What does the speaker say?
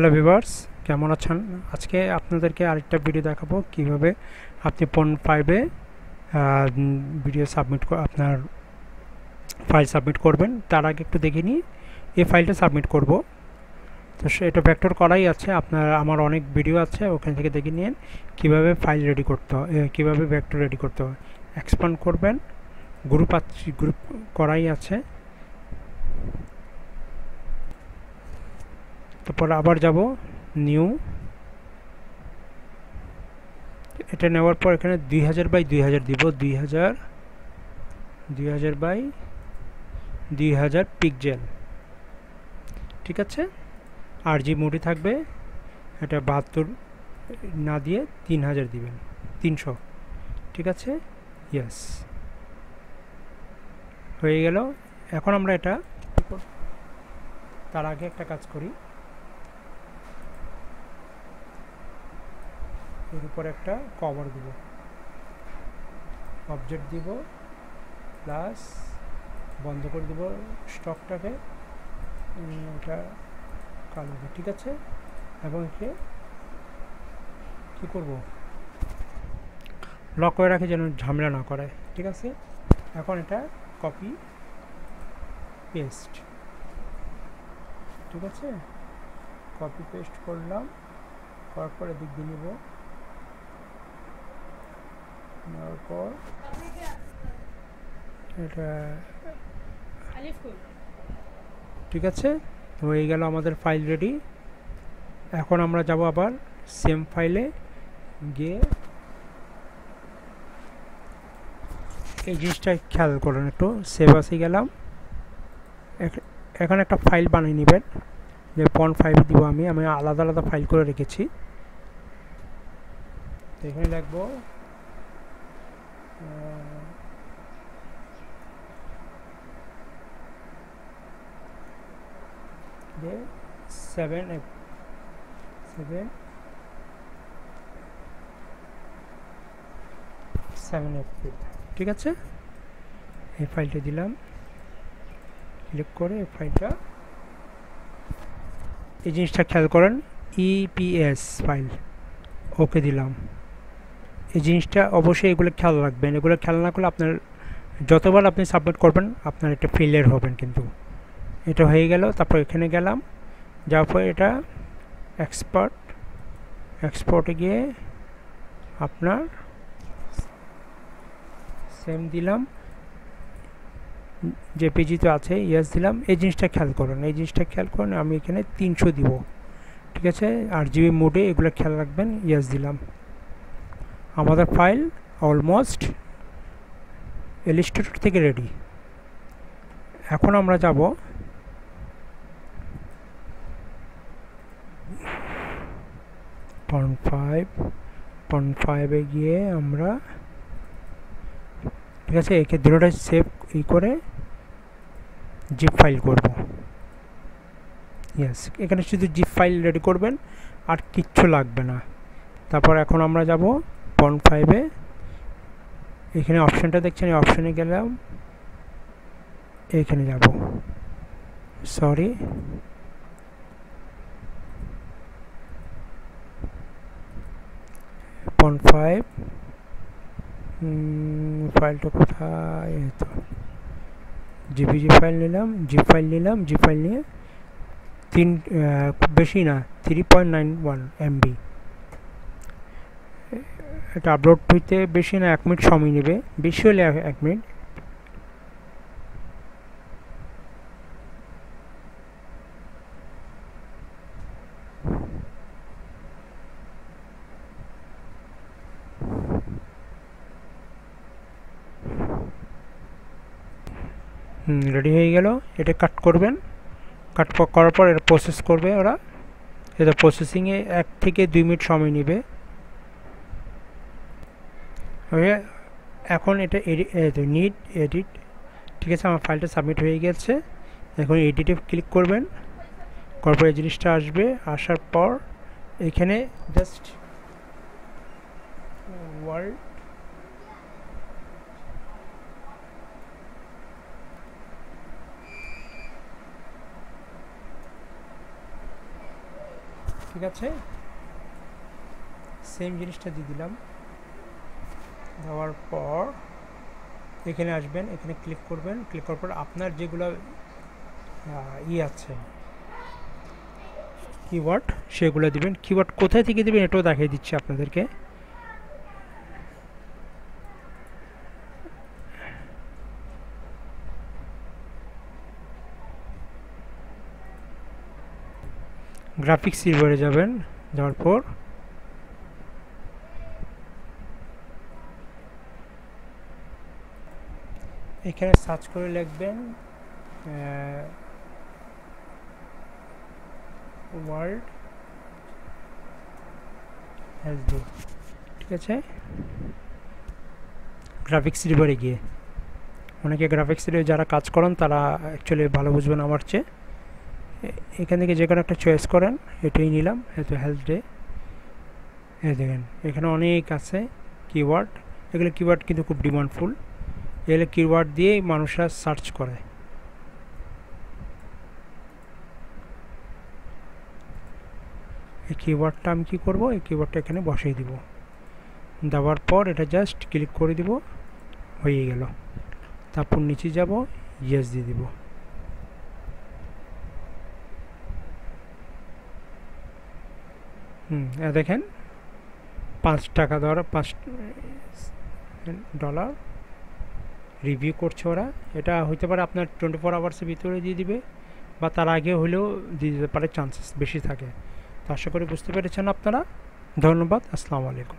Hello viewers কেমন আছেন? আজকে আপনাদেরকে আরেকটা ভিডিও দেখাবো কীভাবে আপনি পন ফাইভে ভিডিও সাবমিট আপনার ফাইল সাবমিট করবেন। তার আগে একটু দেখে নিই, এই ফাইলটা সাবমিট করব। তো এটা ভেক্টর করাই আছে। আপনার, আমার অনেক ভিডিও আছে, ওখান থেকে দেখে নিন কীভাবে ফাইল রেডি করতে হয় কীভাবে ভেক্টর রেডি করতে হয়। এক্সপান্ড করবেন। গ্রুপ আছে গ্রুপ করাই আছে। তারপর আবার যাব নিউ এটা নেওয়ার পর এখানে দুই হাজার বাই দুই হাজার দিব, দুই হাজার দুই হাজার বাই দুই হাজার পিকজেল ঠিক আছে? আর জি মুডি থাকবে, এটা বাহাত্তর না দিয়ে তিন হাজার দিবেন, তিনশো। ঠিক আছে? ইয়েস হয়ে গেল। এখন আমরা এটা, তার আগে একটা কাজ করি। এর উপর একটা কভার দিব। অবজেক্ট দিব প্লাস বন্ধ করে দিব স্টকটাকে এটা কালো ঠিক আছে? এবং একে কী করব? লক করে রাখে যেন ঝামেলা না করে ঠিক আছে? এখন এটা কপি পেস্ট ঠিক আছে? কপি পেস্ট করলাম, করার পরে দিক দিয়ে নিব। নেওয়ার পর এটা ঠিক আছে? হয়ে গেল আমাদের ফাইল রেডি এখন আমরা যাব আবার সেম ফাইলে গিয়ে এই জিনিসটা খেয়াল করুন একটু। সেভ আসে গেলাম। এখন একটা ফাইল বানিয়ে নেবেন। যে পন ফাইল দিব আমি। আমি আলাদা আলাদা ফাইল করে রেখেছি। এখানে লিখব যে সেভেন সেভেন সেভেন এফ ঠিক আছে? এই ফাইলটা দিলাম। ক্লিক করে এই ফাইলটা এই জিনিসটা খেয়াল করেন ইপিএস ফাইল ওকে দিলাম। এই জিনিসটা অবশ্যই এগুলো খেয়াল রাখবেন। এগুলো খেয়াল না করলে আপনার যতবার আপনি সাবমিট করবেন, আপনার একটা ফেলিয়ার হবেন কিন্তু। এটা হয়ে গেল, তারপর এখানে গেলাম। যাওয়ার পর এটা এক্সপার্ট এক্সপোর্টে গিয়ে আপনার সেম দিলাম। যে জেপিজি তো আছে ইয়াস দিলাম। এই জিনিসটা খেয়াল করুন, এই জিনিসটা খেয়াল করুন, আমি এখানে তিনশো দিব। ঠিক আছে? আর জিবি মোডে এগুলো খেয়াল রাখবেন ইয়াস দিলাম। আমাদের ফাইল অলমোস্ট এলিস্ট্রেটর থেকে রেডি এখন আমরা যাব পয়েন্ট ফাইভ পয়েন্ট ফাইভে গিয়ে আমরা, ঠিক আছে, একে দুটোটা সেভ ই করে জিপ ফাইল করব। ইয়েস এখানে শুধু জিপ ফাইল রেডি করবেন, আর কিচ্ছু লাগবে না। তারপর এখন আমরা যাব পয়েন্ট ফাইভে এখানে অপশানটা দেখছেন, এই অপশানে গেলাম। এখানে যাব। সরি পয়েন্ট ফাইভ ফাইলটা কোথায়? তো। জিপিজি ফাইল নিলাম জি ফাইল নিলাম জি ফাইল নিয়ে তিন বেশি না three point nine one MB এটা আপলোড হইতে বেশি না, এক মিনিট সময় নেবে। বেশি হলে এক মিনিট। রেডি হয়ে গেল। এটা কাট করবেন। কাট করার পর এটা প্রসেস করবে ওরা। এটা প্রসেসিংয়ে এক থেকে দুই মিনিট সময় নেবে। হয়ে এখন এটা এডিট নিড এডিট ঠিক আছে, আমার ফাইলটা সাবমিট হয়ে গেছে। এখন এডিটে ক্লিক করবেন। করার পর এই জিনিসটা আসবে। আসার পর এখানে জাস্ট ওয়ার্ল্ড ঠিক আছে? সেম জিনিসটা দিয়ে দিলাম। দেওয়ার পর এখানে আসবেন, এখানে ক্লিক করবেন। ক্লিক করার পর আপনার যেগুলো ই আছে কিওয়ার্ড সেগুলো দিবেন। কিওয়ার্ড কোথায় থেকে দিবেন এটাও দেখিয়ে দিচ্ছি আপনাদেরকে। গ্রাফিক্স সিলভারে যাবেন, যাওয়ার পর। এখানে সার্চ করে লিখবেন ওয়ার্ল্ড এসডি ঠিক আছে? গ্রাফিক্স রিভারে গিয়ে। অনেকে গ্রাফিক্স যারা কাজ করেন, তারা অ্যাকচুয়ালি ভালো বুঝবেন আমার চেয়ে। এখান থেকে যে কোনো একটা চয়েস করেন, এটাই নিলাম, এতো হেলথ ডে এই দেখেন, এখানে অনেক আছে কিওয়ার্ড এগুলো কিওয়ার্ড কিন্তু খুব ডিমান্ডফুল এগুলো কিওয়ার্ড দিয়েই মানুষরা সার্চ করে। এই কিওয়ার্ডটা আমি কী করব? এই কিওয়ার্ডটা এখানে বসিয়ে দিব। দেওয়ার পর এটা জাস্ট ক্লিক করে দিব। হয়ে গেল। তারপর নিচে যাব ইয়েস দিয়ে দিব। হুম দেখেন, পাঁচ টাকা দর পাঁচ ডলার রিভিউ করছে ওরা। এটা হইতে পারে আপনার টোয়েন্টি ফোর আওয়ার্সের ভিতরে দিয়ে দিবে, বা তার আগে হলেও দিয়ে দিতে পারে চান্সেস বেশি থাকে। তো আশা করি বুঝতে পেরেছেন আপনারা। ধন্যবাদ, আসসালামু আলাইকুম।